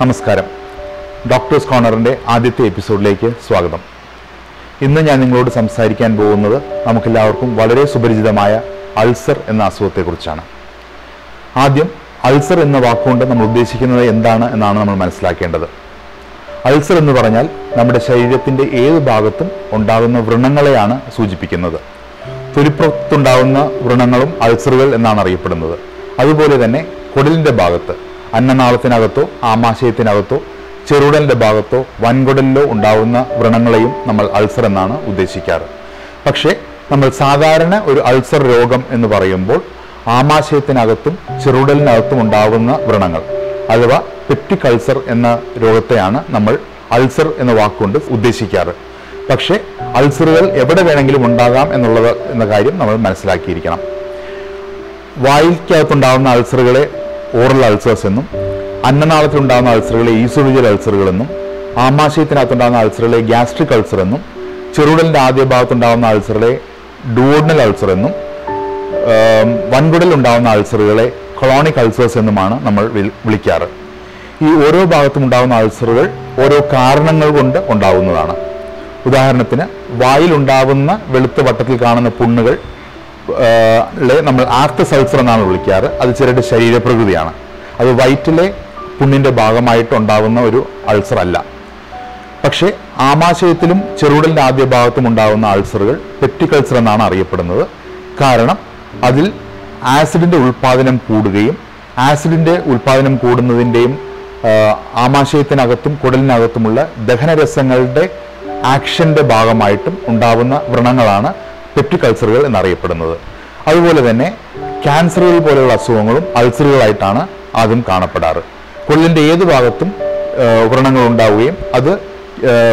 നമസ്കാരം. ഡോക്ടേഴ്സ് കോർണറിന്റെ ആദ്യത്തെ എപ്പിസോഡിലേക്ക് സ്വാഗതം. ഇന്ന് ഞാൻ നിങ്ങളോട് സംസാരിക്കാൻ പോകുന്നത് നമുക്കെല്ലാവർക്കും വളരെ സുപരിചിതമായ അൾസർ എന്ന അസുഖത്തെക്കുറിച്ചാണ്. ആദ്യം അൾസർ എന്ന വാക്കുകൊണ്ട് നമ്മൾ ഉദ്ദേശിക്കുന്നത് എന്താണ് എന്നാണ് നമ്മൾ മനസ്സിലാക്കേണ്ടത്. അൾസർ എന്ന് പറഞ്ഞാൽ നമ്മുടെ ശരീരത്തിന്റെ ഏത് ഭാഗത്തും ഉണ്ടാകുന്ന വ്രണങ്ങളെയാണ് സൂചിപ്പിക്കുന്നത്. തൊലിപ്പുറത്തുണ്ടാകുന്ന വ്രണങ്ങളും അൾസറുകൾ എന്നാണ് അറിയപ്പെടുന്നത്. അതുപോലെ തന്നെ കുടലിന്റെ ഭാഗത്ത്. അന്നനാളത്തിനകത്തോ ആമാശയത്തിനകത്തോ ചെറുടലിന്റെ ഭാഗത്തോ വൻകുടലിലോ ഉണ്ടാകുന്ന വ്രണങ്ങളെയും നമ്മൾ അൾസർ എന്നാണ് ഉദ്ദേശിക്കാറ്. പക്ഷേ നമ്മൾ സാധാരണ ഒരു അൾസർ രോഗം എന്ന് പറയുമ്പോൾ ആമാശയത്തിനകത്തും ചെറുടലിനകത്തും ഉണ്ടാകുന്ന വ്രണങ്ങൾ അഥവാ പെപ്റ്റിക് അൾസർ എന്ന രോഗത്തെയാണ് നമ്മൾ അൾസർ എന്ന വാക്കുകൊണ്ട് ഉദ്ദേശിക്കാറ്. പക്ഷേ അൾസറുകൾ എവിടെ വേണമെങ്കിലും ഉണ്ടാകാം എന്നുള്ളത് എന്ന കാര്യം നമ്മൾ മനസ്സിലാക്കിയിരിക്കണം. വായിക്കകത്തുണ്ടാകുന്ന അൾസറുകളെ ഓറൽ അൾസേഴ്സ് എന്നും അന്നനാളത്തിലുണ്ടാകുന്ന അൾസറുകളെ ഈസോവിജൽ അൾസറുകൾ എന്നും ആമാശയത്തിനകത്തുണ്ടാകുന്ന അൾസറുകളെ ഗ്യാസ്ട്രിക് അൾസർ എന്നും ചെറുടലിന്റെ ആദ്യ ഭാഗത്തുണ്ടാകുന്ന അൾസറുകളെ ഡുവോഡനൽ അൾസർ എന്നും വൻകുടലുണ്ടാകുന്ന അൾസറുകളെ കൊളോണിക് അൾസേഴ്സ് എന്നുമാണ് നമ്മൾ വിളിക്കാറ്. ഈ ഓരോ ഭാഗത്തും ഉണ്ടാകുന്ന അൾസറുകൾ ഓരോ കാരണങ്ങൾ കൊണ്ട് ഉണ്ടാകുന്നതാണ്. ഉദാഹരണത്തിന് വായിലുണ്ടാകുന്ന വെളുത്ത വട്ടത്തിൽ കാണുന്ന പുണ്ണുകൾ നമ്മൾ ആർത്ത് സൾഫർ എന്നാണ് വിളിക്കാറ്. അത് ചിലരുടെ ശരീരപ്രകൃതിയാണ്. അത് വയറ്റിലെ പുണ്ണിന്റെ ഭാഗമായിട്ട് ഉണ്ടാകുന്ന ഒരു അൾസർ അല്ല. പക്ഷേ ആമാശയത്തിലും ചെറുടലിന്റെ ആദ്യ ഭാഗത്തും ഉണ്ടാകുന്ന അൾസറുകൾ പെപ്റ്റിക് അൾസർ എന്നാണ് അറിയപ്പെടുന്നത്. കാരണം അതിൽ ആസിഡിന്റെ ഉൽപാദനം കൂടുകയും ആസിഡിന്റെ ഉൽപാദനം കൂടുന്നതിന്റെയും ആമാശയത്തിനകത്തും കുടലിനകത്തുമുള്ള ദഹനരസങ്ങളുടെ ആക്ഷന്റെ ഭാഗമായിട്ടും ഉണ്ടാകുന്ന വ്രണങ്ങളാണ് പെപ്റ്റിക് അൾസറുകൾ എന്നറിയപ്പെടുന്നത്. അതുപോലെ തന്നെ ക്യാൻസറുകൾ പോലെയുള്ള അസുഖങ്ങളും അൾസറുകളായിട്ടാണ് ആദ്യം കാണപ്പെടാറ്. കൊള്ളിന്റെ ഏത് ഭാഗത്തും വ്രണങ്ങൾ ഉണ്ടാവുകയും അത്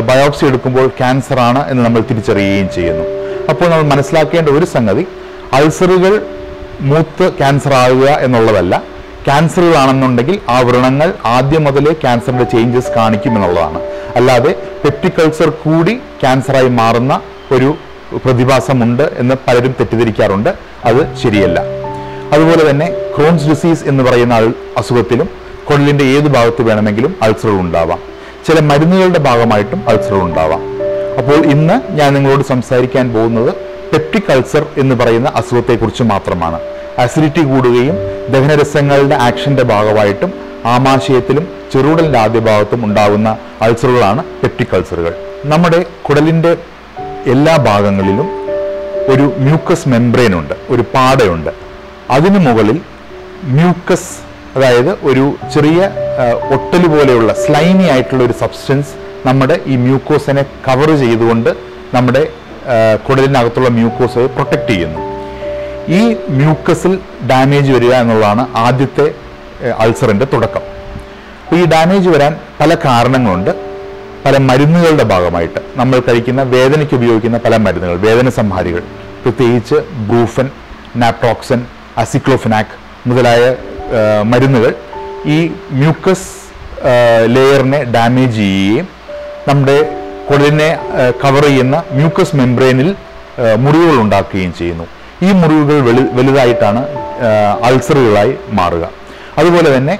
ബയോപ്സി എടുക്കുമ്പോൾ ക്യാൻസർ ആണ് എന്ന് നമ്മൾ തിരിച്ചറിയുകയും ചെയ്യുന്നു. അപ്പോൾ നമ്മൾ മനസ്സിലാക്കേണ്ട ഒരു സംഗതി അൾസറുകൾ മൂത്ത് ക്യാൻസർ ആവുക എന്നുള്ളതല്ല ക്യാൻസറുകളാണെന്നുണ്ടെങ്കിൽ ആ വ്രണങ്ങൾ ആദ്യം മുതലേ ക്യാൻസറിന്റെ ചേഞ്ചസ് കാണിക്കും എന്നുള്ളതാണ്. അല്ലാതെ പെപ്റ്റിക് അൾസർ കൂടി ക്യാൻസറായി മാറുന്ന ഒരു പ്രതിഭാസമുണ്ട് എന്ന് പലരും തെറ്റിദ്ധരിക്കാറുണ്ട്. അത് ശരിയല്ല. അതുപോലെ തന്നെ ക്രോൺസ് ഡിസീസ് എന്ന് പറയുന്ന അസുഖത്തിലും കൊള്ളിന്റെ ഏത് ഭാഗത്ത് വേണമെങ്കിലും അൾസറുകൾ ഉണ്ടാവാം. ചില മരുന്നുകളുടെ ഭാഗമായിട്ടും അൾസറുകൾ ഉണ്ടാവാം. അപ്പോൾ ഇന്ന് ഞാൻ നിങ്ങളോട് സംസാരിക്കാൻ പോകുന്നത് പെപ്റ്റിക് അൾസർ എന്ന് പറയുന്ന അസുഖത്തെക്കുറിച്ച് മാത്രമാണ്. അസിഡിറ്റി കൂടുകയും ദഹനരസങ്ങളുടെ ആക്ഷന്റെ ഭാഗമായിട്ടും ആമാശയത്തിലും ചെറുകുടലിന്റെ ആദ്യ ഭാഗത്തും ഉണ്ടാകുന്ന അൾസറുകളാണ് പെപ്റ്റിക് അൾസറുകൾ. നമ്മുടെ കുടലിന്റെ എല്ലാ ഭാഗങ്ങളിലും ഒരു മ്യൂക്കസ് മെംബ്രെയിൻ ഉണ്ട് ഒരു പാടയുണ്ട്. അതിനു മുകളിൽ മ്യൂക്കസ് അതായത് ഒരു ചെറിയ ഒട്ടൽ പോലെയുള്ള സ്ലൈമി ആയിട്ടുള്ള ഒരു സബ്സ്റ്റൻസ് നമ്മുടെ ഈ മ്യൂക്കോസിനെ കവർ ചെയ്തുകൊണ്ട് നമ്മുടെ കുടലിനകത്തുള്ള മ്യൂക്കോസ് പ്രൊട്ടക്റ്റ് ചെയ്യുന്നു. ഈ മ്യൂക്കസിൽ ഡാമേജ് വരിക എന്നുള്ളതാണ് ആദ്യത്തെ അൾസറിന്റെ തുടക്കം. അപ്പോൾ ഈ ഡാമേജ് വരാൻ പല കാരണങ്ങളുണ്ട്. പല മരുന്നുകളുടെ ഭാഗമായിട്ട് നമ്മൾ കഴിക്കുന്ന വേദനയ്ക്ക് ഉപയോഗിക്കുന്ന പല മരുന്നുകൾ വേദന സംഹാരികൾ പ്രത്യേകിച്ച് ബ്രൂഫൻ നാപ്രോക്സൻ അസിക്ലോഫിനാക് മുതലായ മരുന്നുകൾ ഈ മ്യൂക്കസ് ലെയറിനെ ഡാമേജ് ചെയ്യുകയും നമ്മുടെ കുടലിനെ കവർ ചെയ്യുന്ന മ്യൂക്കസ് മെംബ്രെയിനിൽ മുറിവുകൾ ഉണ്ടാക്കുകയും ചെയ്യുന്നു. ഈ മുറിവുകൾ വെളു വലുതായിട്ടാണ് അൾസറുകളായി മാറുക. അതുപോലെ തന്നെ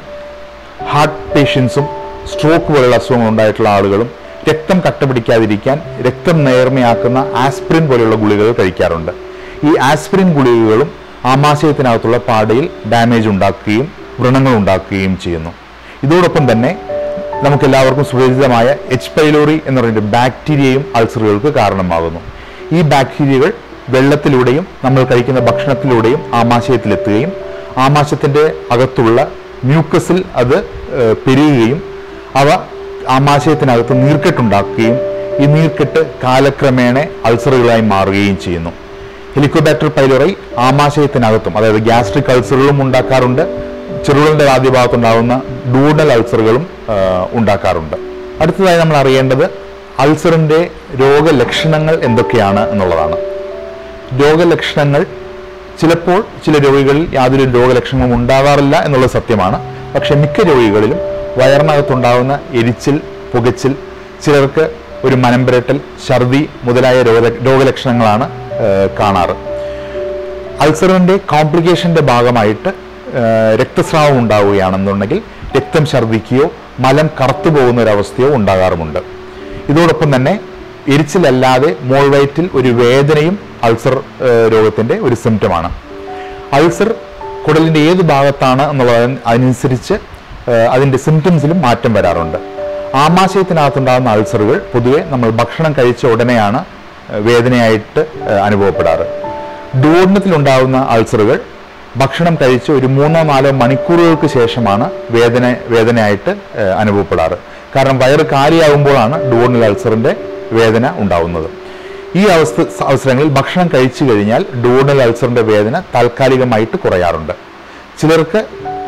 ഹാർട്ട് പേഷ്യൻസും സ്ട്രോക്ക് പോലുള്ള അസുഖങ്ങൾ ഉണ്ടായിട്ടുള്ള ആളുകളും രക്തം കട്ടപിടിക്കാതിരിക്കാൻ രക്തം നേർമയാക്കുന്ന ആസ്പിരിൻ പോലെയുള്ള ഗുളികകൾ കഴിക്കാറുണ്ട്. ഈ ആസ്പിരിൻ ഗുളികകളും ആമാശയത്തിനകത്തുള്ള പാടയിൽ ഡാമേജ് ഉണ്ടാക്കുകയും വ്രണങ്ങൾ ഉണ്ടാക്കുകയും ചെയ്യുന്നു. ഇതോടൊപ്പം തന്നെ നമുക്കെല്ലാവർക്കും സുപരിചിതമായ എച്ച് പൈലോറി എന്ന് പറയുന്ന ബാക്ടീരിയയും അൾസറുകൾക്ക് കാരണമാകുന്നു. ഈ ബാക്ടീരിയകൾ വെള്ളത്തിലൂടെയും നമ്മൾ കഴിക്കുന്ന ഭക്ഷണത്തിലൂടെയും ആമാശയത്തിലെത്തുകയും ആമാശയത്തിന്റെ അകത്തുള്ള മ്യൂക്കസിൽ അത് പെരുകുകയും അവ ആമാശയത്തിനകത്ത് നീർക്കെട്ടുണ്ടാക്കുകയും ഈ നീർക്കെട്ട് കാലക്രമേണ അൾസറുകളായി മാറുകയും ചെയ്യുന്നു. ഹെലിക്കോബാക്ടർ പൈലറി ആമാശയത്തിനകത്തും അതായത് ഗ്യാസ്ട്രിക് അൾസറുകളും ഉണ്ടാക്കാറുണ്ട്. ചെറുകളുടെ ആദ്യ ഭാഗത്തുണ്ടാകുന്ന ഡൂഡൽ അൾസറുകളും ഉണ്ടാക്കാറുണ്ട്. അടുത്തതായി നമ്മൾ അറിയേണ്ടത് അൾസറിന്റെ രോഗലക്ഷണങ്ങൾ എന്തൊക്കെയാണ് എന്നുള്ളതാണ്. രോഗലക്ഷണങ്ങൾ ചിലപ്പോൾ ചില രോഗികളിൽ യാതൊരു രോഗലക്ഷണങ്ങളും ഉണ്ടാകാറില്ല എന്നുള്ളത് സത്യമാണ്. പക്ഷേ മിക്ക രോഗികളിലും വയറിനകത്തുണ്ടാകുന്ന എരിച്ചിൽ പുകച്ചിൽ ചിലർക്ക് ഒരു മനംപുരട്ടൽ ഛർദി മുതലായ രോഗ രോഗലക്ഷണങ്ങളാണ് കാണാറ്. അൾസറിന്റെ കോംപ്ലിക്കേഷന്റെ ഭാഗമായിട്ട് രക്തസ്രാവം ഉണ്ടാവുകയാണെന്നുണ്ടെങ്കിൽ രക്തം ഛർദിക്കുകയോ മലം കറുത്തു പോകുന്ന ഒരു അവസ്ഥയോ ഉണ്ടാകാറുമുണ്ട്. ഇതോടൊപ്പം തന്നെ എരിച്ചിലല്ലാതെ മോൾവയറ്റിൽ ഒരു വേദനയും അൾസർ രോഗത്തിന്റെ ഒരു സിംറ്റമാണ് അൾസർ കുടലിന്റെ ഏത് ഭാഗത്താണ് എന്നുള്ളത് അനുസരിച്ച് ഏഹ്, അതിന്റെ സിംറ്റംസിലും മാറ്റം വരാറുണ്ട്. ആമാശയത്തിനകത്തുണ്ടാകുന്ന അൾസറുകൾ പൊതുവെ നമ്മൾ ഭക്ഷണം കഴിച്ച ഉടനെയാണ് വേദനയായിട്ട് അനുഭവപ്പെടാറ്. ദൂർണത്തിലുണ്ടാകുന്ന അൾസറുകൾ ഭക്ഷണം കഴിച്ച് ഒരു മൂന്നോ നാലോ മണിക്കൂറുകൾക്ക് ശേഷമാണ് വേദന വേദനയായിട്ട് അനുഭവപ്പെടാറ്. കാരണം വയറ് കാലിയാകുമ്പോഴാണ് ഡൂർണൽ അൾസറിന്റെ വേദന ഉണ്ടാകുന്നത് ഈ അവസ്ഥ അവസരങ്ങളിൽ ഭക്ഷണം കഴിച്ചു കഴിഞ്ഞാൽ ഡൂർണൽ അൾസറിന്റെ വേദന താൽക്കാലികമായിട്ട് കുറയാറുണ്ട്. ചിലർക്ക്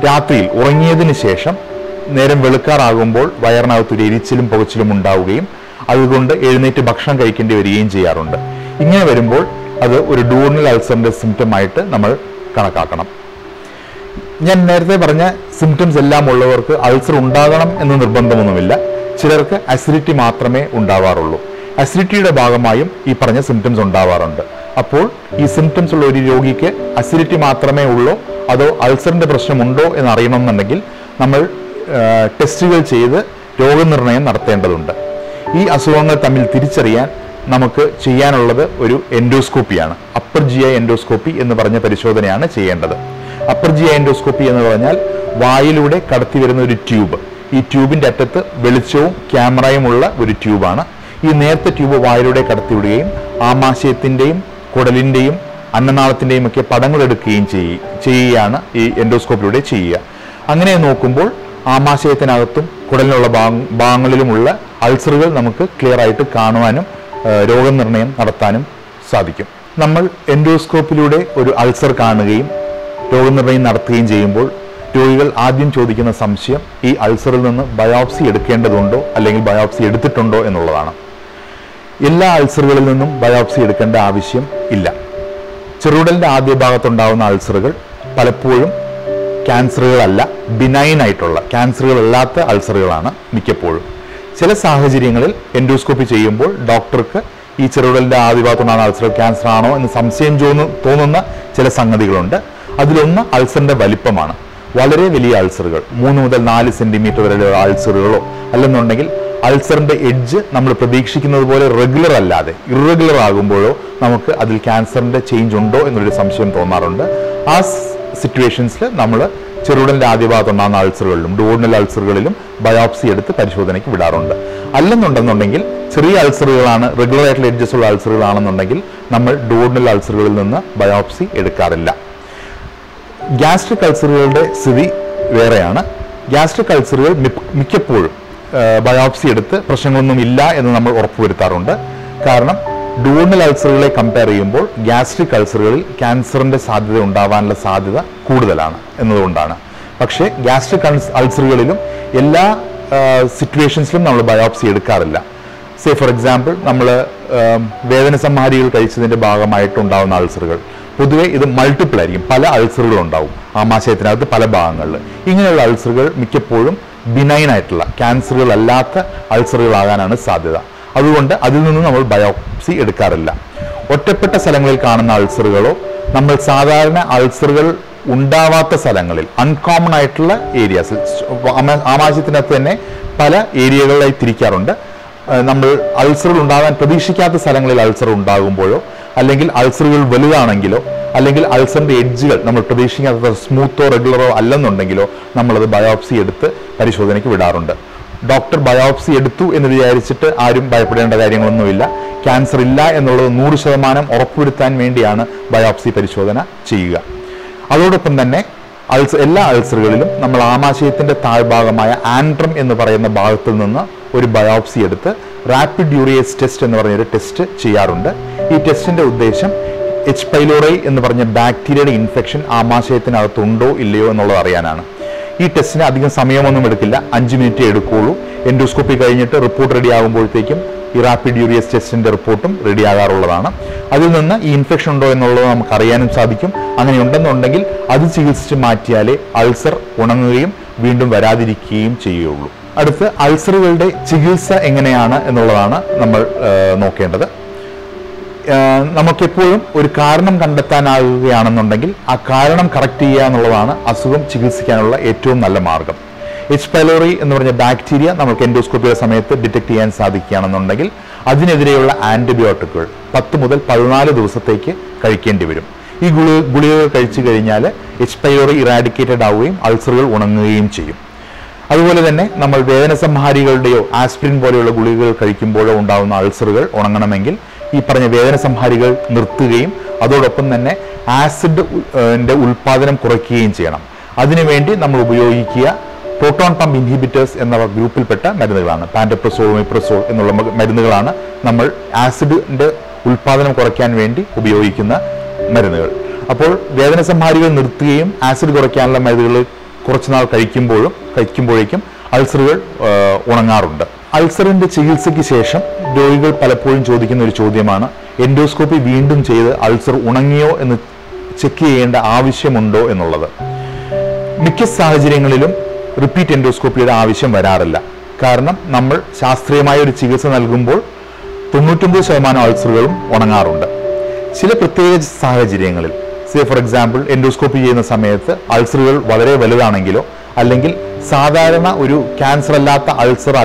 രാത്രിയിൽ ഉറങ്ങിയതിന് ശേഷം നേരം വെളുക്കാറാകുമ്പോൾ വയറിനകത്ത് ഒരു എരിച്ചിലും പുകച്ചിലും ഉണ്ടാവുകയും അതുകൊണ്ട് എഴുന്നേറ്റ് ഭക്ഷണം കഴിക്കേണ്ടി വരികയും ചെയ്യാറുണ്ട്. ഇങ്ങനെ വരുമ്പോൾ അത് ഒരു ഡൂർണൽ അൾസറിന്റെ സിംറ്റം ആയിട്ട് നമ്മൾ കണക്കാക്കണം. ഞാൻ നേരത്തെ പറഞ്ഞ സിംറ്റംസ് എല്ലാം ഉള്ളവർക്ക് അൾസർ ഉണ്ടാകണം എന്ന് നിർബന്ധമൊന്നുമില്ല. ചിലർക്ക് അസിഡിറ്റി മാത്രമേ ഉണ്ടാവാറുള്ളൂ. അസിഡിറ്റിയുടെ ഭാഗമായും ഈ പറഞ്ഞ സിംറ്റംസ് ഉണ്ടാവാറുണ്ട്. അപ്പോൾ ഈ സിംറ്റംസ് ഉള്ള ഒരു രോഗിക്ക് അസിഡിറ്റി മാത്രമേ ഉള്ളൂ അതോ അൾസറിന്റെ പ്രശ്നമുണ്ടോ എന്ന് അറിയണമെന്നുണ്ടെങ്കിൽ നമ്മൾ ടെസ്റ്റുകൾ ചെയ്ത് രോഗനിർണയം നടത്തേണ്ടതുണ്ട്. ഈ അസുഖങ്ങൾ തമ്മിൽ തിരിച്ചറിയാൻ നമുക്ക് ചെയ്യാനുള്ളത് ഒരു എൻഡോസ്കോപ്പിയാണ്. അപ്പർ ജി ഐ എൻഡോസ്കോപ്പി എന്ന് പറഞ്ഞ പരിശോധനയാണ് ചെയ്യേണ്ടത്. അപ്പർ ജി ഐ എൻഡോസ്കോപ്പി എന്ന് പറഞ്ഞാൽ വായിലൂടെ കടത്തി വരുന്ന ഒരു ട്യൂബ്. ഈ ട്യൂബിന്റെ അറ്റത്ത് വെളിച്ചവും ക്യാമറയുമുള്ള ഒരു ട്യൂബാണ്. ഈ നേരത്തെ ട്യൂബ് വായിലൂടെ കടത്തിവിടുകയും ആമാശയത്തിന്റെയും കുടലിന്റെയും അന്നനാളത്തിന്റെയും ഒക്കെ പടങ്ങൾ എടുക്കുകയും ചെയ്യ- ചെയ്യുകയാണ് ഈ എൻഡോസ്കോപ്പിലൂടെ ചെയ്യുക. അങ്ങനെ നോക്കുമ്പോൾ ആമാശയത്തിനകത്തും കുടലിനുള്ള ഭാഗ- ഭാഗങ്ങളിലുമുള്ള അൾസറുകൾ നമുക്ക് ക്ലിയർ ആയിട്ട് കാണുവാനും രോഗനിർണയം നടത്താനും സാധിക്കും. നമ്മൾ എൻഡോസ്കോപ്പിലൂടെ ഒരു അൾസർ കാണുകയും രോഗനിർണയം നടത്തുകയും ചെയ്യുമ്പോൾ രോഗികൾ ആദ്യം ചോദിക്കുന്ന സംശയം ഈ അൾസറിൽ നിന്ന് ബയോപ്സി എടുക്കേണ്ടതുണ്ടോ അല്ലെങ്കിൽ ബയോപ്സി എടുത്തിട്ടുണ്ടോ എന്നുള്ളതാണ്. എല്ലാ അൾസറുകളിൽ നിന്നും ബയോപ്സി എടുക്കേണ്ട ആവശ്യം ഇല്ല. ചെറുകുടലിന്റെ ആദ്യ ഭാഗത്തുണ്ടാകുന്ന അൾസറുകൾ പലപ്പോഴും ക്യാൻസറുകളല്ല ബിനൈൻ ആയിട്ടുള്ള ക്യാൻസറുകളല്ലാത്ത അൾസറുകളാണ് മിക്കപ്പോഴും. ചില സാഹചര്യങ്ങളിൽ എൻഡോസ്കോപ്പി ചെയ്യുമ്പോൾ ഡോക്ടർക്ക് ഈ ചെറുകുടലിന്റെ ആദ്യ ഭാഗത്തുണ്ടാകുന്ന അൾസർ ക്യാൻസർ ആണോ എന്ന് സംശയം തോന്നുന്ന ചില സംഗതികളുണ്ട്. അതിലൊന്ന് അൾസറിന്റെ വലിപ്പമാണ്. വളരെ വലിയ അൾസറുകൾ. മൂന്ന് മുതൽ നാല് സെന്റിമീറ്റർ വരെയുള്ള അൾസറുകളോ അല്ലെന്നുണ്ടെങ്കിൽ അൾസറിന്റെ എഡ്ജ് നമ്മൾ പ്രതീക്ഷിക്കുന്നത് പോലെ റെഗുലർ അല്ലാതെ ഇറഗുലർ ആകുമ്പോഴോ നമുക്ക് അതിൽ ക്യാൻസറിന്റെ ചേഞ്ച് ഉണ്ടോ എന്നൊരു സംശയം തോന്നാറുണ്ട്. ആ സിറ്റുവേഷൻസിൽ നമ്മൾ ചെറുടലിന്റെ ആദ്യ ഭാഗത്തുണ്ടാകുന്ന അൾസറുകളിലും ഡോർണൽ അൾസറുകളിലും ബയോപ്സി എടുത്ത് പരിശോധനയ്ക്ക് വിടാറുണ്ട്. അല്ലെന്നുണ്ടെന്നുണ്ടെങ്കിൽ ചെറിയ അൾസറുകളാണ് റെഗുലർ ആയിട്ടുള്ള എഡ്ജസ് ഉള്ള അൾസറുകളാണെന്നുണ്ടെങ്കിൽ നമ്മൾ ഡോർണൽ അൾസറുകളിൽ നിന്ന് ബയോപ്സി എടുക്കാറില്ല. ഗ്യാസ്ട്രിക് അൾസറുകളുടെ സ്ഥിതി വേറെയാണ്. ഗ്യാസ്ട്രിക് അൾസറുകൾ മിക്കപ്പോഴും ബയോപ്സി എടുത്ത് പ്രശ്നങ്ങളൊന്നും ഇല്ല എന്ന് നമ്മൾ ഉറപ്പുവരുത്താറുണ്ട്. കാരണം ഡൂണൽ അൾസറുകളെ കമ്പയർ ചെയ്യുമ്പോൾ ഗ്യാസ്ട്രിക് അൾസറുകളിൽ ക്യാൻസറിന്റെ സാധ്യത ഉണ്ടാവാനുള്ള സാധ്യത കൂടുതലാണ് എന്നതുകൊണ്ടാണ്. പക്ഷേ ഗ്യാസ്ട്രിക് അൾസറുകളിലും എല്ലാ സിറ്റുവേഷൻസിലും നമ്മൾ ബയോപ്സി എടുക്കാറില്ല. സേ ഫോർ എക്സാമ്പിൾ നമ്മൾ വേദന സംഹാരികൾ കഴിച്ചതിന്റെ ഭാഗമായിട്ട് ഉണ്ടാകുന്ന അൾസറുകൾ. പൊതുവെ ഇത് മൾട്ടിപ്പിൾ ആയിരിക്കും. പല അൾസറുകൾ ഉണ്ടാവും. ആമാശയത്തിനകത്ത് പല ഭാഗങ്ങളിൽ. ഇങ്ങനെയുള്ള അൾസറുകൾ മിക്കപ്പോഴും ബിനൈൻ ആയിട്ടുള്ള ക്യാൻസറുകൾ അല്ലാത്ത അൾസറുകളാകാനാണ് സാധ്യത. അതുകൊണ്ട് അതിൽ നിന്ന് നമ്മൾ ബയോപ്സി എടുക്കാറില്ല. ഒറ്റപ്പെട്ട സ്ഥലങ്ങളിൽ കാണുന്ന അൾസറുകളോ നമ്മൾ സാധാരണ അൾസറുകൾ ഉണ്ടാവാത്ത സ്ഥലങ്ങളിൽ അൺകോമൺ ആയിട്ടുള്ള ഏരിയാസിൽ ആമാശയത്തിനകത്ത് തന്നെ പല ഏരിയകളിലായി തിരിക്കാറുണ്ട്. നമ്മൾ അൾസറുകൾ ഉണ്ടാകാൻ പ്രതീക്ഷിക്കാത്ത സ്ഥലങ്ങളിൽ അൾസർ ഉണ്ടാകുമ്പോഴോ അല്ലെങ്കിൽ അൾസറുകൾ വലുതാണെങ്കിലോ അല്ലെങ്കിൽ അൾസറിന്റെ എഡ്ജുകൾ നമ്മൾ പ്രതീക്ഷിക്കാത്ത സ്മൂത്തോ റെഗുലറോ അല്ലെന്നുണ്ടെങ്കിലോ നമ്മളത് ബയോപ്സി എടുത്ത് പരിശോധനയ്ക്ക് വിടാറുണ്ട്. ഡോക്ടർ ബയോപ്സി എടുത്തു എന്ന് വിചാരിച്ചിട്ട് ആരും ഭയപ്പെടേണ്ട കാര്യങ്ങളൊന്നുമില്ല. ക്യാൻസർ ഇല്ല എന്നുള്ളത് നൂറ് ശതമാനം ഉറപ്പുവരുത്താൻ വേണ്ടിയാണ് ബയോപ്സി പരിശോധന ചെയ്യുക. അതോടൊപ്പം തന്നെ അൾസർ എല്ലാ അൾസറുകളിലും നമ്മൾ ആമാശയത്തിന്റെ താഴ്ഭാഗമായ ആൻഡ്രം എന്ന് പറയുന്ന ഭാഗത്തിൽ നിന്ന് ഒരു ബയോപ്സി എടുത്ത് റാപ്പിഡ് യൂറിയസ് ടെസ്റ്റ് എന്ന് പറഞ്ഞൊരു ടെസ്റ്റ് ചെയ്യാറുണ്ട്. ഈ ടെസ്റ്റിന്റെ ഉദ്ദേശം എച്ച് പൈലോറൈ എന്ന് പറഞ്ഞ ബാക്ടീരിയയുടെ ഇൻഫെക്ഷൻ ആമാശയത്തിനകത്തുണ്ടോ ഇല്ലയോ എന്നുള്ളത് അറിയാനാണ്. ഈ ടെസ്റ്റിന് അധികം സമയമൊന്നും എടുക്കില്ല. അഞ്ച് മിനിറ്റ് എടുക്കുകയുള്ളൂ എൻഡോസ്കോപ്പി കഴിഞ്ഞിട്ട് റിപ്പോർട്ട് റെഡി ആകുമ്പോഴത്തേക്കും ഈ റാപ്പിഡ് യൂറിയസ് ടെസ്റ്റിന്റെ റിപ്പോർട്ടും റെഡി ആകാറുള്ളതാണ്. അതിൽ നിന്ന് ഈ ഇൻഫെക്ഷൻ ഉണ്ടോ എന്നുള്ളത് നമുക്ക് അറിയാനും സാധിക്കും. അങ്ങനെ ഉണ്ടെന്നുണ്ടെങ്കിൽ അത് ചികിത്സിച്ച് മാറ്റിയാലേ അൾസർ ഉണങ്ങുകയും വീണ്ടും വരാതിരിക്കുകയും ചെയ്യുകയുള്ളൂ. അടുത്ത് അൾസറുകളുടെ ചികിത്സ എങ്ങനെയാണ് എന്നുള്ളതാണ് നമ്മൾ നോക്കേണ്ടത്. നമുക്കെപ്പോഴും ഒരു കാരണം കണ്ടെത്താനാകുകയാണെന്നുണ്ടെങ്കിൽ ആ കാരണം കറക്റ്റ് ചെയ്യുക എന്നുള്ളതാണ് അസുഖം ചികിത്സിക്കാനുള്ള ഏറ്റവും നല്ല മാർഗം. എച്ച് പൈലോറി എന്ന് പറഞ്ഞ ബാക്ടീരിയ നമുക്ക് എൻഡോസ്കോപ്പിയുടെ സമയത്ത് ഡിറ്റക്ട് ചെയ്യാൻ സാധിക്കുകയാണെന്നുണ്ടെങ്കിൽ അതിനെതിരെയുള്ള ആന്റിബയോട്ടിക്കുകൾ പത്ത് മുതൽ പതിനാല് ദിവസത്തേക്ക് കഴിക്കേണ്ടി വരും. ഈ ഗുളി ഗുളികകൾ കഴിച്ചു കഴിഞ്ഞാൽ എച്ച് പൈലോറി ഇറാഡിക്കേറ്റഡ് ആവുകയും അൾസറുകൾ ഉണങ്ങുകയും ചെയ്യും. അതുപോലെ തന്നെ നമ്മൾ വേദന സംഹാരികളുടെയോ ആസ്പിരിൻ പോലെയുള്ള ഗുളികകൾ കഴിക്കുമ്പോഴോ ഉണ്ടാകുന്ന അൾസറുകൾ ഉണങ്ങണമെങ്കിൽ ഈ പറഞ്ഞ വേദന സംഹാരികൾ നിർത്തുകയും അതോടൊപ്പം തന്നെ ആസിഡ് ഉൽപാദനം കുറയ്ക്കുകയും ചെയ്യണം. അതിനുവേണ്ടി നമ്മൾ ഉപയോഗിക്കുക പ്രോട്ടോൺ പമ്പ് ഇൻഹിബിറ്റേഴ്സ് എന്ന ഗ്രൂപ്പിൽപ്പെട്ട മരുന്നുകളാണ്. പാൻഡപ്രസോൾ മെപ്രസോൾ എന്നുള്ള മരുന്നുകളാണ് നമ്മൾ ആസിഡിന്റെ ഉൽപാദനം കുറയ്ക്കാൻ വേണ്ടി ഉപയോഗിക്കുന്ന മരുന്നുകൾ. അപ്പോൾ വേദന സംഹാരികൾ നിർത്തുകയും ആസിഡ് കുറയ്ക്കാനുള്ള മരുന്നുകൾ കുറച്ചുനാൾ കഴിക്കുമ്പോഴും കഴിക്കുമ്പോഴേക്കും അൾസറുകൾ ഉണങ്ങാറുണ്ട്. അൾസറിന്റെ ചികിത്സയ്ക്ക് ശേഷം രോഗികൾ പലപ്പോഴും ചോദിക്കുന്ന ഒരു ചോദ്യമാണ് എൻഡോസ്കോപ്പി വീണ്ടും ചെയ്ത് അൾസർ ഉണങ്ങിയോ എന്ന് ചെക്ക് ചെയ്യേണ്ട ആവശ്യമുണ്ടോ എന്നുള്ളത്. മിക്ക സാഹചര്യങ്ങളിലും റിപ്പീറ്റ് എൻഡോസ്കോപ്പിയുടെ ആവശ്യം വരാറില്ല. കാരണം നമ്മൾ ശാസ്ത്രീയമായ ഒരു ചികിത്സ നൽകുമ്പോൾ തൊണ്ണൂറ്റൊമ്പത് ശതമാനം അൾസറുകളും ഉണങ്ങാറുണ്ട്. ചില പ്രത്യേക സാഹചര്യങ്ങളിൽ സേ ഫോർ എക്സാമ്പിൾ എൻഡോസ്കോപ്പി ചെയ്യുന്ന സമയത്ത് അൾസറുകൾ വളരെ വലുതാണെങ്കിലോ അല്ലെങ്കിൽ സാധാരണ ഒരു ക്യാൻസർ അല്ലാത്ത അൾസർ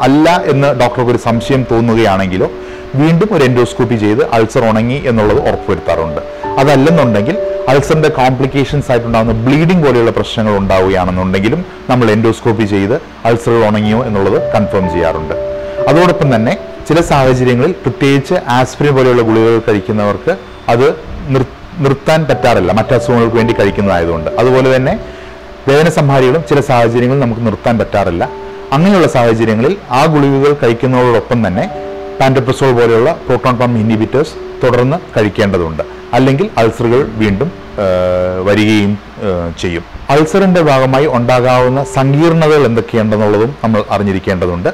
അല്ല എന്ന് ഡോക്ടർക്ക് ഒരു സംശയം തോന്നുകയാണെങ്കിലോ വീണ്ടും ഒരു എൻഡോസ്കോപ്പി ചെയ്ത് അൾസർ ഉണങ്ങി എന്നുള്ളത് ഉറപ്പുവരുത്താറുണ്ട്. അതല്ലെന്നുണ്ടെങ്കിൽ അൾസറിന്റെ കോംപ്ലിക്കേഷൻസ് ആയിട്ടുണ്ടാകുന്ന ബ്ലീഡിംഗ് പോലെയുള്ള പ്രശ്നങ്ങൾ ഉണ്ടാവുകയാണെന്നുണ്ടെങ്കിലും നമ്മൾ എൻഡോസ്കോപ്പി ചെയ്ത് അൾസറുകൾ ഉണങ്ങിയോ എന്നുള്ളത് കൺഫേം ചെയ്യാറുണ്ട്. അതോടൊപ്പം തന്നെ ചില സാഹചര്യങ്ങളിൽ പ്രത്യേകിച്ച് ആസ്പിരിൻ പോലെയുള്ള ഗുളികകൾ കഴിക്കുന്നവർക്ക് അത് നിർ- നിർത്താൻ പറ്റാറില്ല. മറ്റ് അസുഖങ്ങൾക്ക് വേണ്ടി കഴിക്കുന്നതായതുകൊണ്ട്. അതുപോലെ തന്നെ വേദന സംഹാരികളും ചില സാഹചര്യങ്ങളിൽ നമുക്ക് നിർത്താൻ പറ്റാറില്ല. അങ്ങനെയുള്ള സാഹചര്യങ്ങളിൽ ആ ഗുളികകൾ കഴിക്കുന്നതോടൊപ്പം തന്നെ പാൻഡപ്രസോൾ പോലെയുള്ള പ്രോട്ടോൺ പമ്പ് ഇൻഹിബിറ്റേഴ്സ് തുടർന്ന് കഴിക്കേണ്ടതുണ്ട്. അല്ലെങ്കിൽ അൾസറുകൾ വീണ്ടും വരികയും ചെയ്യും. അൾസറിന്റെ ഭാഗമായി ഉണ്ടാകാവുന്ന സങ്കീർണതകൾ എന്തൊക്കെയുണ്ടെന്നുള്ളതും നമ്മൾ അറിഞ്ഞിരിക്കേണ്ടതുണ്ട്.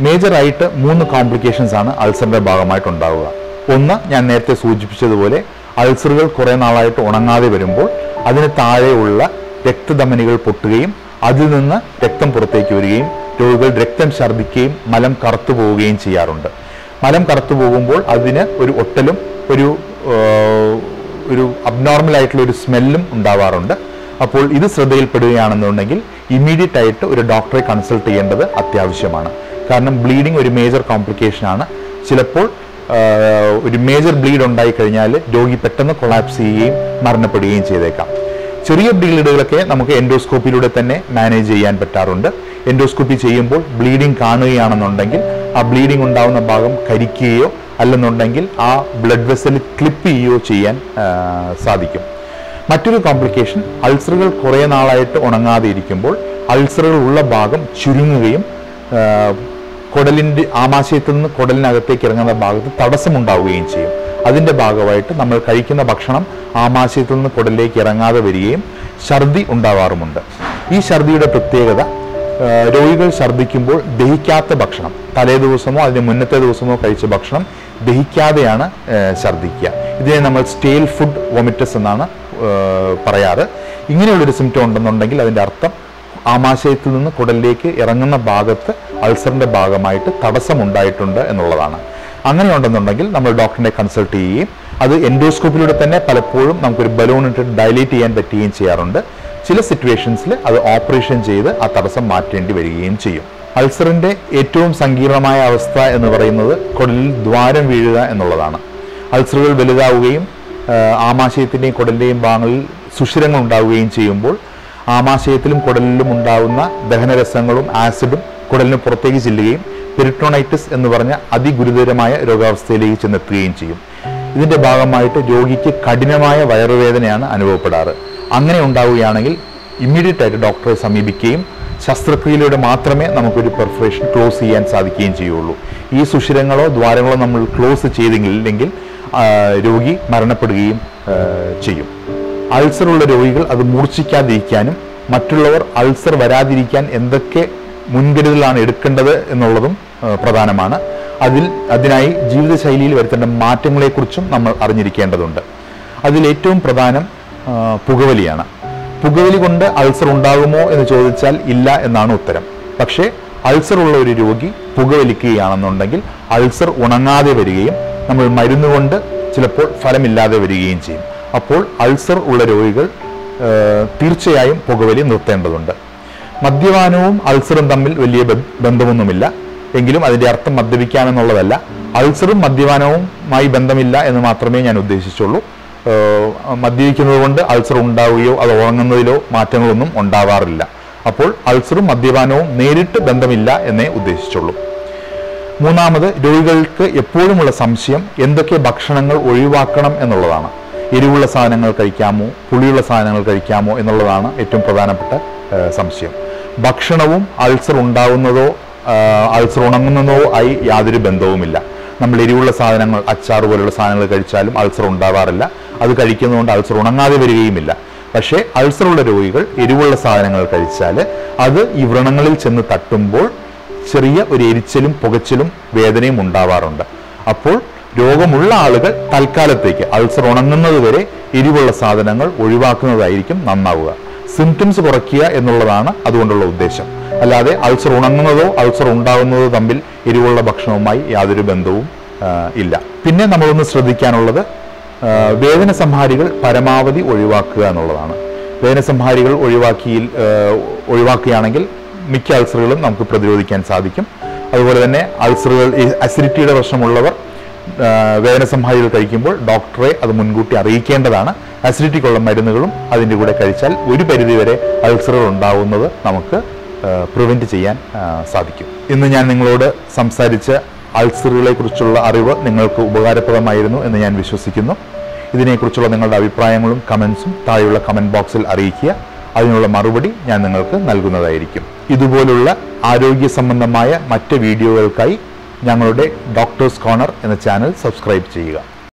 മേജറായിട്ട് മൂന്ന് കോംപ്ലിക്കേഷൻസ് ആണ് അൾസറിന്റെ ഭാഗമായിട്ടുണ്ടാവുക. ഒന്ന് ഞാൻ നേരത്തെ സൂചിപ്പിച്ചതുപോലെ അൾസറുകൾ കുറേ നാളായിട്ട് ഉണങ്ങാതെ വരുമ്പോൾ അതിന് താഴെയുള്ള രക്തധമനികൾ പൊട്ടുകയും അതിൽ നിന്ന് രക്തം പുറത്തേക്ക് വരികയും രോഗികൾ രക്തം ഛർദ്ദിക്കുകയും മലം കറുത്തു പോവുകയും ചെയ്യാറുണ്ട്. മലം കറുത്തു പോകുമ്പോൾ അതിന് ഒരു ഒട്ടലും ഒരു ഒരു അബ്നോർമൽ ആയിട്ടുള്ള ഒരു സ്മെല്ലും ഉണ്ടാവാറുണ്ട്. അപ്പോൾ ഇത് ശ്രദ്ധയിൽപ്പെടുകയാണെന്നുണ്ടെങ്കിൽ ഇമ്മീഡിയറ്റ് ആയിട്ട് ഒരു ഡോക്ടറെ കൺസൾട്ട് ചെയ്യേണ്ടത് അത്യാവശ്യമാണ്. കാരണം ബ്ലീഡിംഗ് ഒരു മേജർ കോംപ്ലിക്കേഷൻ ആണ്. ചിലപ്പോൾ ഒരു മേജർ ബ്ലീഡ് ഉണ്ടായി കഴിഞ്ഞാൽ രോഗി പെട്ടെന്ന് കൊളാപ്സ് ചെയ്യുകയും മരണപ്പെടുകയും ചെയ്തേക്കാം. ചെറിയ ബ്ലീഡുകളൊക്കെ നമുക്ക് എൻഡോസ്കോപ്പിയിലൂടെ തന്നെ മാനേജ് ചെയ്യാൻ പറ്റാറുണ്ട്. എൻഡോസ്കോപ്പി ചെയ്യുമ്പോൾ ബ്ലീഡിംഗ് കാണുകയാണെന്നുണ്ടെങ്കിൽ ആ ബ്ലീഡിംഗ് ഉണ്ടാകുന്ന ഭാഗം കരിക്കുകയോ അല്ലെന്നുണ്ടെങ്കിൽ ആ ബ്ലഡ് വെസൽ ക്ലിപ്പ് ചെയ്യുകയോ ചെയ്യാൻ സാധിക്കും. മറ്റൊരു കോംപ്ലിക്കേഷൻ അൾസറുകൾ കുറേ നാളായിട്ട് ഉണങ്ങാതെ ഇരിക്കുമ്പോൾ അൾസറുകൾ ഉള്ള ഭാഗം ചുരുങ്ങുകയും കുടലിന്റെ ആമാശയത്തിൽ നിന്ന് കുടലിനകത്തേക്ക് ഇറങ്ങുന്ന ഭാഗത്ത് തടസ്സമുണ്ടാവുകയും ചെയ്യും. അതിന്റെ ഭാഗമായിട്ട് നമ്മൾ കഴിക്കുന്ന ഭക്ഷണം ആമാശയത്തിൽ നിന്ന് കുടലിലേക്ക് ഇറങ്ങാതെ വരികയും ഛർദി ഉണ്ടാവാറുമുണ്ട്. ഈ ഛർദിയുടെ പ്രത്യേകത രോഗികൾ ഛർദ്ദിക്കുമ്പോൾ ദഹിക്കാത്ത ഭക്ഷണം തലേ ദിവസമോ അതിന് മുന്നത്തെ ദിവസമോ കഴിച്ച ഭക്ഷണം ദഹിക്കാതെയാണ് ഛർദ്ദിക്കുക ഇതിനെ നമ്മൾ സ്റ്റേൽ ഫുഡ് വൊമിറ്റസ് എന്നാണ് പറയാറ്. ഇങ്ങനെയുള്ളൊരു സിംറ്റം ഉണ്ടെന്നുണ്ടെങ്കിൽ അതിന്റെ അർത്ഥം ആമാശയത്തിൽ നിന്ന് കുടലിലേക്ക് ഇറങ്ങുന്ന ഭാഗത്ത് അൾസറിന്റെ ഭാഗമായിട്ട് തടസ്സമുണ്ടായിട്ടുണ്ട് എന്നുള്ളതാണ്. അങ്ങനെ ഉണ്ടെന്നുണ്ടെങ്കിൽ നമ്മൾ ഡോക്ടറിനെ കൺസൾട്ട് ചെയ്യുകയും അത് എൻഡോസ്കോപ്പിലൂടെ തന്നെ പലപ്പോഴും നമുക്കൊരു ബലൂൺ ഇട്ട് ഡയലേറ്റ് ചെയ്യാൻ പറ്റുകയും ചെയ്യാറുണ്ട്. ചില സിറ്റുവേഷൻസിൽ അത് ഓപ്പറേഷൻ ചെയ്ത് ആ തടസ്സം മാറ്റേണ്ടി വരികയും ചെയ്യും. അൾസറിന്റെ ഏറ്റവും സങ്കീർണമായ അവസ്ഥ എന്ന് പറയുന്നത് കുടലിൽ ദ്വാരം വീഴുക എന്നുള്ളതാണ്. അൾസറുകൾ വലുതാവുകയും ആമാശയത്തിന്റെയും കുടലിന്റെയും ഭാഗങ്ങളിൽ സുഷിരങ്ങൾ ഉണ്ടാവുകയും ചെയ്യുമ്പോൾ ആമാശയത്തിലും കുടലിലും ഉണ്ടാവുന്ന ദഹനരസങ്ങളും ആസിഡും കുടലിന് പുറത്തേക്ക് ചെല്ലുകയും പെരിട്രോണൈറ്റിസ് എന്ന് പറഞ്ഞ അതിഗുരുതരമായ രോഗാവസ്ഥയിലേക്ക് ചെന്നെത്തുകയും ചെയ്യും. ഇതിന്റെ ഭാഗമായിട്ട് രോഗിക്ക് കഠിനമായ വയറുവേദനയാണ് അനുഭവപ്പെടാറ്. അങ്ങനെ ഉണ്ടാവുകയാണെങ്കിൽ ഇമ്മീഡിയറ്റ് ആയിട്ട് ഡോക്ടറെ സമീപിക്കുകയും ശസ്ത്രക്രിയയിലൂടെ മാത്രമേ നമുക്കൊരു പെർഫറേഷൻ ക്ലോസ് ചെയ്യാൻ സാധിക്കുകയും ചെയ്യുള്ളൂ. ഈ സുഷിരങ്ങളോ ദ്വാരങ്ങളോ നമ്മൾ ക്ലോസ് ചെയ്തില്ലെങ്കിൽ രോഗി മരണപ്പെടുകയും ചെയ്യും. അൾസർ ഉള്ള രോഗികൾ അത് മൂർച്ഛിക്കാതിരിക്കാനും മറ്റുള്ളവർ അൾസർ വരാതിരിക്കാൻ എന്തൊക്കെ മുൻകരുതലാണ് എടുക്കേണ്ടത് എന്നുള്ളതും പ്രധാനമാണ്. അതിൽ അതിനായി ജീവിതശൈലിയിൽ വരുത്തേണ്ട മാറ്റങ്ങളെക്കുറിച്ചും നമ്മൾ അറിഞ്ഞിരിക്കേണ്ടതുണ്ട്. അതിൽ ഏറ്റവും പ്രധാനം പുകവലിയാണ്. പുകവലി കൊണ്ട് അൾസർ ഉണ്ടാകുമോ എന്ന് ചോദിച്ചാൽ ഇല്ല എന്നാണ് ഉത്തരം. പക്ഷേ അൾസർ ഉള്ള ഒരു രോഗി പുകവലിക്കുകയാണെന്നുണ്ടെങ്കിൽ അൾസർ ഉണങ്ങാതെ വരികയും നമ്മൾ മരുന്ന് കൊണ്ട് ചിലപ്പോൾ ഫലമില്ലാതെ വരികയും ചെയ്യും. അപ്പോൾ അൾസർ ഉള്ള രോഗികൾ തീർച്ചയായും പുകവലി നിർത്തേണ്ടതുണ്ട്. മദ്യപാനവും അൾസറും തമ്മിൽ വലിയ ബന്ധമൊന്നുമില്ല. എങ്കിലും അതിന്റെ അർത്ഥം മദ്യപിക്കാമെന്നുള്ളതല്ല. അൾസറും മദ്യപാനവുമായി ബന്ധമില്ല എന്ന് മാത്രമേ ഞാൻ ഉദ്ദേശിച്ചുള്ളൂ. മദ്യപിക്കുന്നത് കൊണ്ട് അൾസർ ഉണ്ടാവുകയോ അത് ഉറങ്ങുന്നതിലോ മാറ്റങ്ങളൊന്നും ഉണ്ടാവാറില്ല. അപ്പോൾ അൾസറും മദ്യപാനവും നേരിട്ട് ബന്ധമില്ല എന്നേ ഉദ്ദേശിച്ചുള്ളൂ. മൂന്നാമത് രോഗികൾക്ക് എപ്പോഴുമുള്ള സംശയം എന്തൊക്കെ ഭക്ഷണങ്ങൾ ഒഴിവാക്കണം എന്നുള്ളതാണ്. എരിവുള്ള സാധനങ്ങൾ കഴിക്കാമോ പുളിയുള്ള സാധനങ്ങൾ കഴിക്കാമോ എന്നുള്ളതാണ് ഏറ്റവും പ്രധാനപ്പെട്ട സംശയം. ഭക്ഷണവും അൾസർ ഉണ്ടാകുന്നതോ അൾസർ ഉണങ്ങുന്നതോ ആയി യാതൊരു ബന്ധവുമില്ല. നമ്മൾ എരിവുള്ള സാധനങ്ങൾ അച്ചാർ പോലുള്ള സാധനങ്ങൾ കഴിച്ചാലും അൾസർ ഉണ്ടാവാറില്ല. അത് കഴിക്കുന്നതുകൊണ്ട് അൾസർ ഉണങ്ങാതെ വരികയുമില്ല. പക്ഷേ അൾസറുള്ള രോഗികൾ എരിവുള്ള സാധനങ്ങൾ കഴിച്ചാൽ അത് ഈ വ്രണങ്ങളിൽ ചെന്ന് തട്ടുമ്പോൾ ചെറിയ ഒരു എരിച്ചിലും പുകച്ചിലും വേദനയും ഉണ്ടാവാറുണ്ട്. അപ്പോൾ രോഗമുള്ള ആളുകൾ തൽക്കാലത്തേക്ക് അൾസർ ഉണങ്ങുന്നത് വരെ എരിവുള്ള സാധനങ്ങൾ ഒഴിവാക്കുന്നതായിരിക്കും നന്നാവുക. സിംറ്റംസ് കുറയ്ക്കുക എന്നുള്ളതാണ് അതുകൊണ്ടുള്ള ഉദ്ദേശം. അല്ലാതെ അൾസർ ഉണങ്ങുന്നതോ അൾസർ ഉണ്ടാകുന്നതോ തമ്മിൽ എരിവുള്ള ഭക്ഷണവുമായി യാതൊരു ബന്ധവും ഇല്ല. പിന്നെ നമ്മളൊന്ന് ശ്രദ്ധിക്കാനുള്ളത് വേദന സംഹാരികൾ പരമാവധി ഒഴിവാക്കുക എന്നുള്ളതാണ്. വേദന സംഹാരികൾ ഒഴിവാക്കിയിൽ ഒഴിവാക്കുകയാണെങ്കിൽ മിക്ക അൾസറുകളും നമുക്ക് പ്രതിരോധിക്കാൻ സാധിക്കും. അതുപോലെ തന്നെ അൾസറുകൾ അസിഡിറ്റിയുടെ പ്രശ്നമുള്ളവർ ആ, വേദന സംഹാരികൾ കഴിക്കുമ്പോൾ ഡോക്ടറെ അത് മുൻകൂട്ടി അറിയിക്കേണ്ടതാണ്. അസിഡിറ്റിക്കുള്ള മരുന്നുകളും അതിന്റെ കൂടെ കഴിച്ചാൽ ഒരു പരിധിവരെ അൾസറുകൾ ഉണ്ടാവുന്നത് നമുക്ക് പ്രിവെന്റ് ചെയ്യാൻ സാധിക്കും. ഇന്ന് ഞാൻ നിങ്ങളോട് സംസാരിച്ച അൾസറുകളെ കുറിച്ചുള്ള അറിവ് നിങ്ങൾക്ക് ഉപകാരപ്രദമായിരുന്നു എന്ന് ഞാൻ വിശ്വസിക്കുന്നു. ഇതിനെക്കുറിച്ചുള്ള നിങ്ങളുടെ അഭിപ്രായങ്ങളും കമൻസും താഴെയുള്ള കമന്റ് ബോക്സിൽ അറിയിക്കുക. അതിനുള്ള മറുപടി ഞാൻ നിങ്ങൾക്ക് നൽകുന്നതായിരിക്കും. ഇതുപോലുള്ള ആരോഗ്യ സംബന്ധമായ മറ്റ് വീഡിയോകൾക്കായി ഞങ്ങളുടെ ഡോക്ടേഴ്സ് കോർണർ എന്ന ചാനൽ സബ്സ്ക്രൈബ് ചെയ്യുക.